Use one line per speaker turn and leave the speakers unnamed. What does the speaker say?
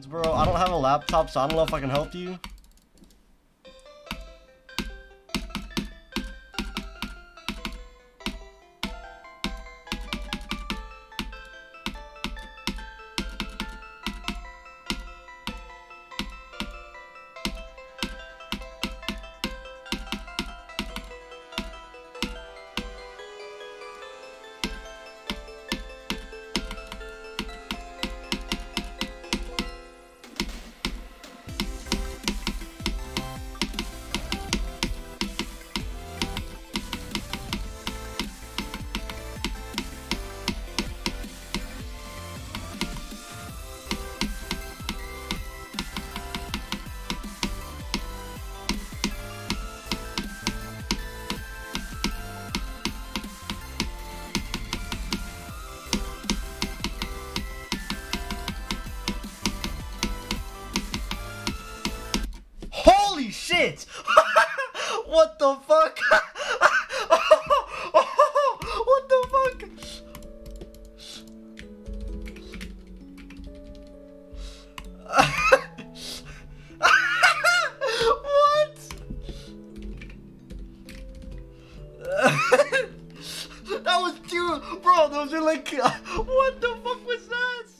Bro, I don't have a laptop, so I don't know if I can help you. Shit! what the fuck? what the fuck? what? that was cute, bro. Those are like, what the fuck was that?